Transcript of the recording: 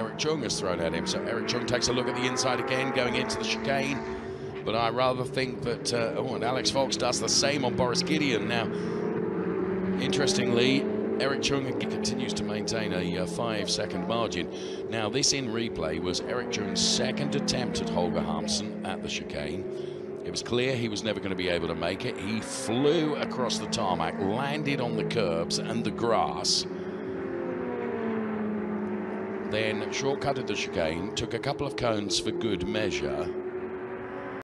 Eric Cheung has thrown at him. So Eric Cheung takes a look at the inside again, going into the chicane. But I rather think that, uh, oh, and Alex Fox does the same on Boris Gideon. Now, interestingly, Eric Cheung continues to maintain a uh, five-second margin. Now, this in replay was Eric Cheung's second attempt at Holger Hansson at the chicane. It was clear he was never going to be able to make it. He flew across the tarmac, landed on the curbs and the grass, then shortcutted the chicane, took a couple of cones for good measure,